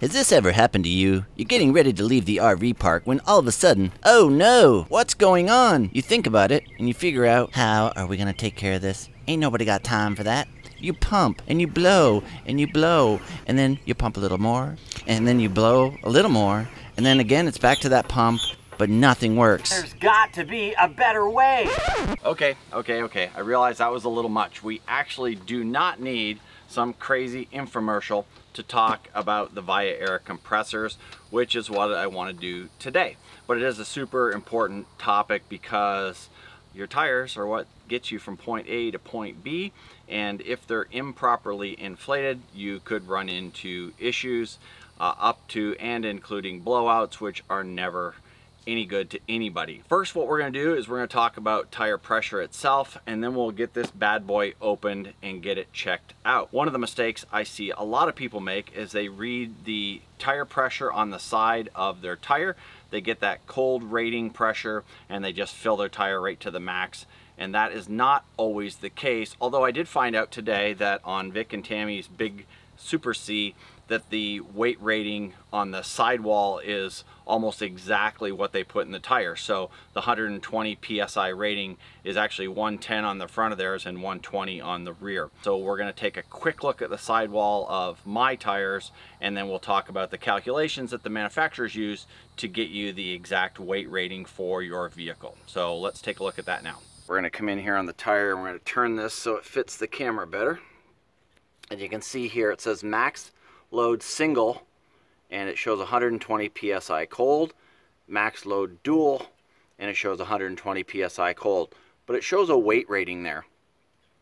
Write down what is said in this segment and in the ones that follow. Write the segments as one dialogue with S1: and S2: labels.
S1: Has this ever happened to you? You're getting ready to leave the RV park when all of a sudden, oh no, what's going on? You think about it and you figure out, how are we gonna take care of this? Ain't nobody got time for that. You pump and you blow and you blow and then you pump a little more and then you blow a little more and then again it's back to that pump but nothing works.
S2: There's got to be a better way.
S3: Okay, okay, okay. I realize that was a little much. We actually do not need some crazy infomercial to talk about the Viair compressors, which is what I want to do today. But it is a super important topic because your tires are what gets you from point A to point B and if they're improperly inflated you could run into issues uh, up to and including blowouts which are never any good to anybody. First, what we're gonna do is we're gonna talk about tire pressure itself, and then we'll get this bad boy opened and get it checked out. One of the mistakes I see a lot of people make is they read the tire pressure on the side of their tire. They get that cold rating pressure and they just fill their tire right to the max and that is not always the case. Although I did find out today that on Vic and Tammy's big Super C that the weight rating on the sidewall is almost exactly what they put in the tire. So the 120 PSI rating is actually 110 on the front of theirs and 120 on the rear. So we're gonna take a quick look at the sidewall of my tires and then we'll talk about the calculations that the manufacturers use to get you the exact weight rating for your vehicle. So let's take a look at that now. We're gonna come in here on the tire and we're gonna turn this so it fits the camera better. And you can see here it says max load single and it shows 120 psi cold max load dual and it shows 120 psi cold but it shows a weight rating there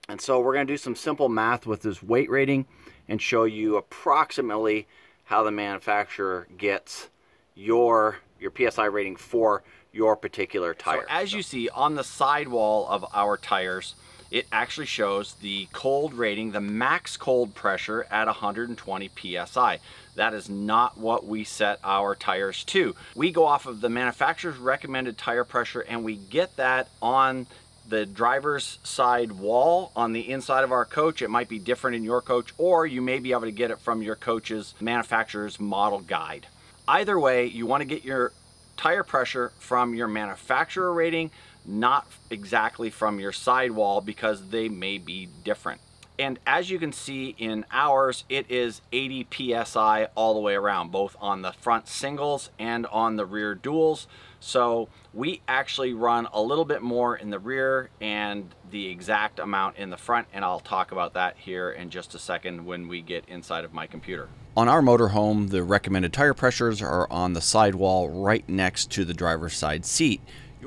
S3: and so we're going to do some simple math with this weight rating and show you approximately how the manufacturer gets your your psi rating for your particular tire. So as you see on the sidewall of our tires it actually shows the cold rating, the max cold pressure at 120 PSI. That is not what we set our tires to. We go off of the manufacturer's recommended tire pressure and we get that on the driver's side wall on the inside of our coach. It might be different in your coach or you may be able to get it from your coach's manufacturer's model guide. Either way, you want to get your tire pressure from your manufacturer rating not exactly from your sidewall because they may be different. And as you can see in ours, it is 80 PSI all the way around, both on the front singles and on the rear duals. So we actually run a little bit more in the rear and the exact amount in the front. And I'll talk about that here in just a second when we get inside of my computer.
S4: On our motorhome, the recommended tire pressures are on the sidewall right next to the driver's side seat.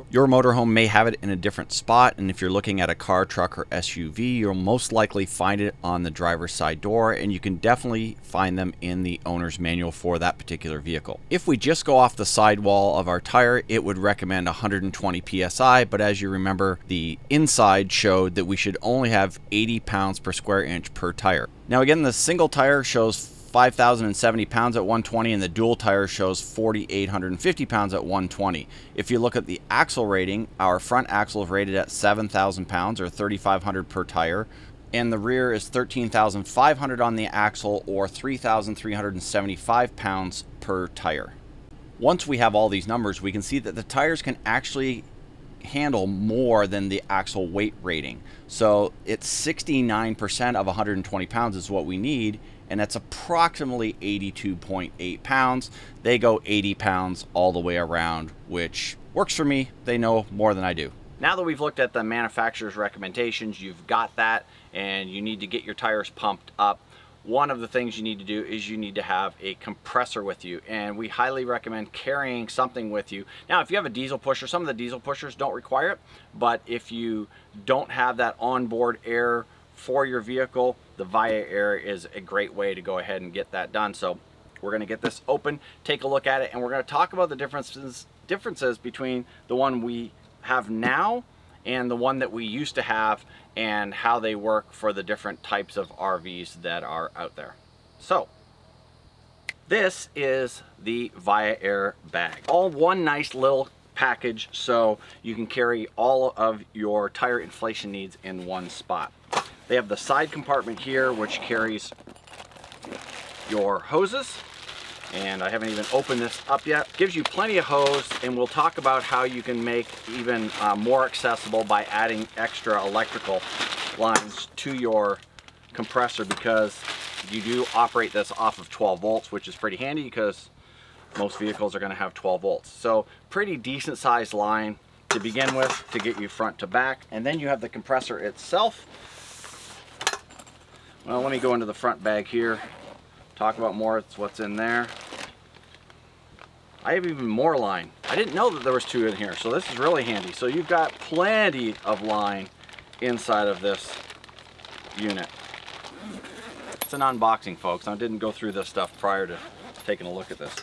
S4: Your motorhome may have it in a different spot, and if you're looking at a car, truck, or SUV, you'll most likely find it on the driver's side door, and you can definitely find them in the owner's manual for that particular vehicle. If we just go off the sidewall of our tire, it would recommend 120 psi, but as you remember, the inside showed that we should only have 80 pounds per square inch per tire. Now again, the single tire shows 5,070 pounds at 120 and the dual tire shows 4,850 pounds at 120. If you look at the axle rating, our front axle is rated at 7,000 pounds or 3,500 per tire and the rear is 13,500 on the axle or 3,375 pounds per tire. Once we have all these numbers, we can see that the tires can actually handle more than the axle weight rating. So it's 69% of 120 pounds is what we need and that's approximately 82.8 pounds. They go 80 pounds all the way around, which works for me. They know more than I do.
S3: Now that we've looked at the manufacturer's recommendations, you've got that, and you need to get your tires pumped up. One of the things you need to do is you need to have a compressor with you, and we highly recommend carrying something with you. Now, if you have a diesel pusher, some of the diesel pushers don't require it, but if you don't have that onboard air for your vehicle, the Viair is a great way to go ahead and get that done. So we're going to get this open, take a look at it, and we're going to talk about the differences differences between the one we have now and the one that we used to have and how they work for the different types of RVs that are out there. So this is the Viair bag. All one nice little package so you can carry all of your tire inflation needs in one spot. They have the side compartment here, which carries your hoses. and I haven't even opened this up yet. Gives you plenty of hose and we'll talk about how you can make even uh, more accessible by adding extra electrical lines to your compressor because you do operate this off of 12 volts which is pretty handy because most vehicles are going to have 12 volts. So pretty decent sized line to begin with to get you front to back and then you have the compressor itself. Well let me go into the front bag here talk about more what's in there. I have even more line. I didn't know that there was two in here, so this is really handy. So you've got plenty of line inside of this unit. It's an unboxing, folks. I didn't go through this stuff prior to taking a look at this.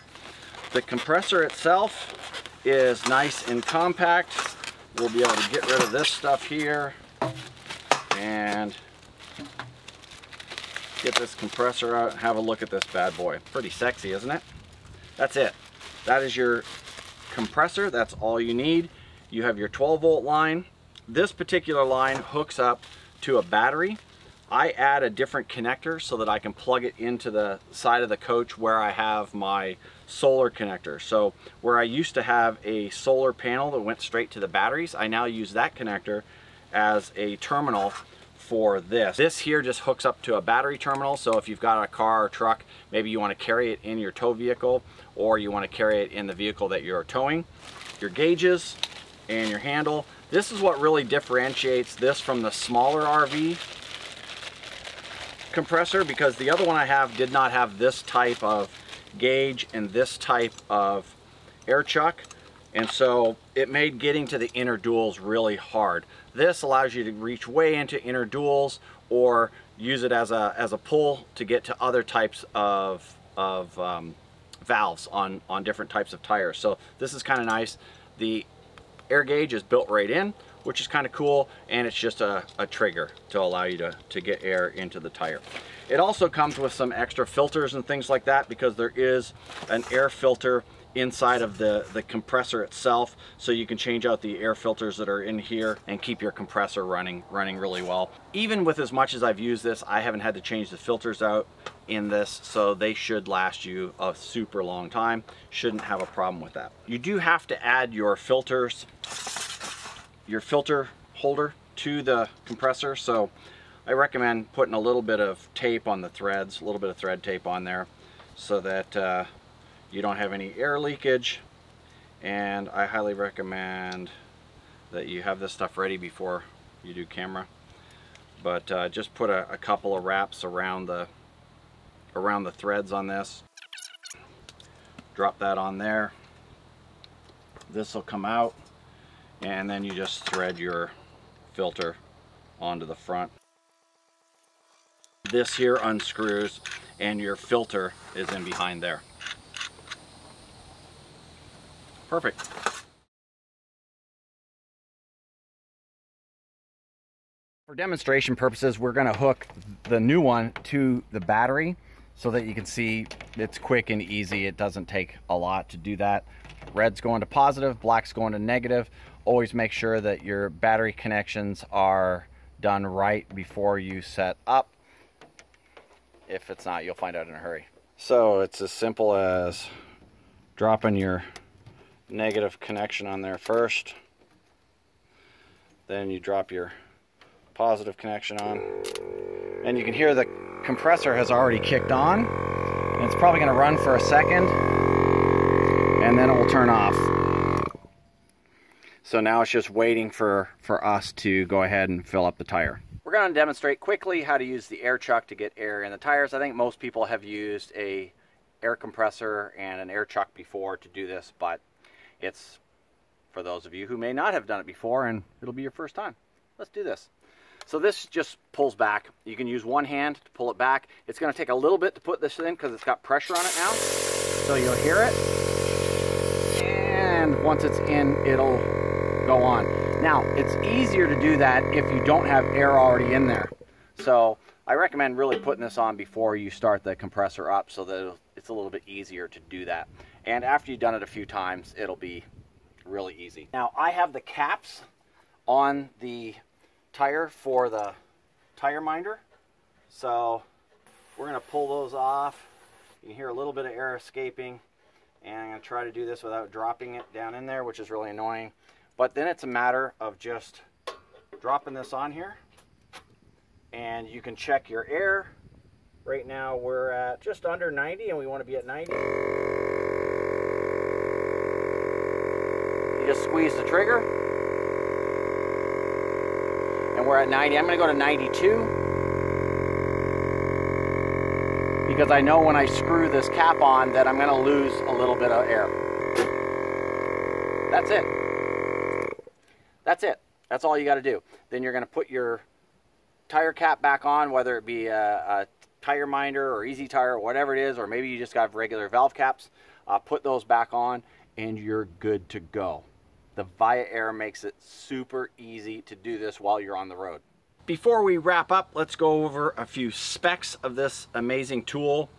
S3: The compressor itself is nice and compact. We'll be able to get rid of this stuff here and get this compressor out have a look at this bad boy. Pretty sexy, isn't it? That's it. That is your compressor. That's all you need. You have your 12 volt line. This particular line hooks up to a battery. I add a different connector so that I can plug it into the side of the coach where I have my solar connector. So where I used to have a solar panel that went straight to the batteries, I now use that connector as a terminal for this. This here just hooks up to a battery terminal, so if you've got a car or truck, maybe you want to carry it in your tow vehicle, or you want to carry it in the vehicle that you're towing. Your gauges and your handle. This is what really differentiates this from the smaller RV compressor because the other one I have did not have this type of gauge and this type of air chuck and so it made getting to the inner duals really hard. This allows you to reach way into inner duals or use it as a, as a pull to get to other types of, of um, valves on, on different types of tires. So this is kind of nice. The air gauge is built right in, which is kind of cool, and it's just a, a trigger to allow you to, to get air into the tire. It also comes with some extra filters and things like that because there is an air filter inside of the, the compressor itself so you can change out the air filters that are in here and keep your compressor running running really well. Even with as much as I've used this, I haven't had to change the filters out in this so they should last you a super long time. Shouldn't have a problem with that. You do have to add your filters, your filter holder to the compressor so I recommend putting a little bit of tape on the threads, a little bit of thread tape on there so that uh, you don't have any air leakage and I highly recommend that you have this stuff ready before you do camera. But uh, just put a, a, couple of wraps around the around the threads on this. Drop that on there. This will come out and then you just thread your filter onto the front. This here unscrews and your filter is in behind there Perfect. For demonstration purposes, we're going to hook the new one to the battery so that you can see it's quick and easy. It doesn't take a lot to do that. Red's going to positive, black's going to negative. Always make sure that your battery connections are done right before you set up. If it's not, you'll find out in a hurry. So it's as simple as dropping your negative connection on there first. Then you drop your positive connection on. And you can hear the compressor has already kicked on. It's probably going to run for a second. And then it will turn off. So now it's just waiting for, for us to go ahead and fill up the tire. We're going to demonstrate quickly how to use the air chuck to get air in the tires. I think most people have used a air compressor and an air chuck before to do this, but it's for those of you who may not have done it before and it'll be your first time. Let's do this. So this just pulls back. You can use one hand to pull it back. It's going to take a little bit to put this in because it's got pressure on it now. So you'll hear it. And once it's in, it'll go on. Now, it's easier to do that if you don't have air already in there. So I recommend really putting this on before you start the compressor up so that it's a little bit easier to do that. And after you've done it a few times, it'll be really easy. Now I have the caps on the tire for the TireMinder. So we're gonna pull those off You can hear a little bit of air escaping and I'm to try to do this without dropping it down in there, which is really annoying. But then it's a matter of just dropping this on here and you can check your air. Right now we're at just under 90 and we want to be at 90. Just squeeze the trigger and we're at 90. I'm going to go to 92 because I know when I screw this cap on that I'm going to lose a little bit of air. That's it. That's it. That's all you got to do. Then you're going to put your tire cap back on, whether it be a, a TireMinder or EezTire or whatever it is, or maybe you just got regular valve caps. Uh, put those back on and you're good to go. The Viair makes it super easy to do this while you're on the road. Before we wrap up, let's go over a few specs of this amazing tool.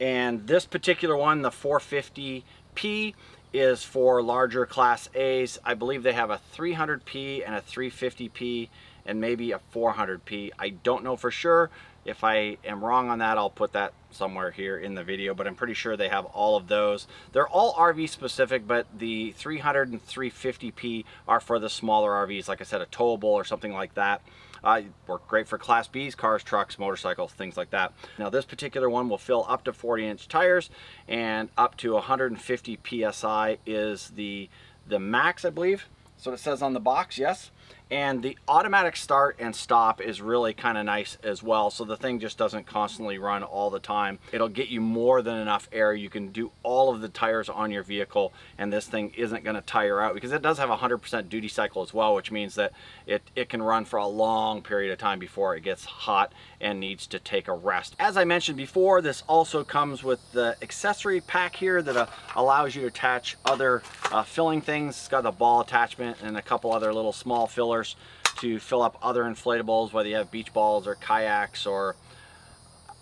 S3: And this particular one, the 450P, is for larger class A's. I believe they have a 300P and a 350P and maybe a 400P. I don't know for sure. If I am wrong on that, I'll put that somewhere here in the video, but I'm pretty sure they have all of those. They're all RV specific, but the 300 and 350P are for the smaller RVs, like I said, a towable or something like that. Uh, work great for Class Bs, cars, trucks, motorcycles, things like that. Now this particular one will fill up to 40 inch tires and up to 150 PSI is the, the max, I believe. So it says on the box, yes and the automatic start and stop is really kind of nice as well so the thing just doesn't constantly run all the time it'll get you more than enough air you can do all of the tires on your vehicle and this thing isn't going to tire out because it does have 100% duty cycle as well which means that it, it can run for a long period of time before it gets hot and needs to take a rest. As I mentioned before this also comes with the accessory pack here that uh, allows you to attach other uh, filling things. It's got a ball attachment and a couple other little small fillers to fill up other inflatables, whether you have beach balls or kayaks or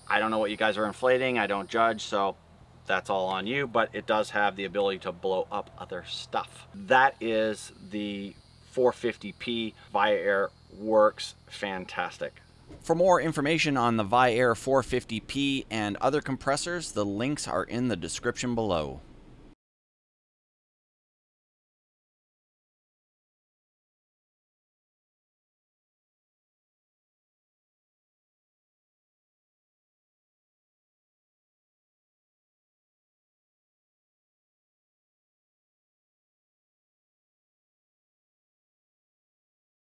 S3: I don't know what you guys are inflating. I don't judge, so that's all on you, but it does have the ability to blow up other stuff. That is the 450p Viair works fantastic.
S4: For more information on the Viair 450p and other compressors, the links are in the description below.